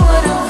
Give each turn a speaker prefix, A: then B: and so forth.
A: what I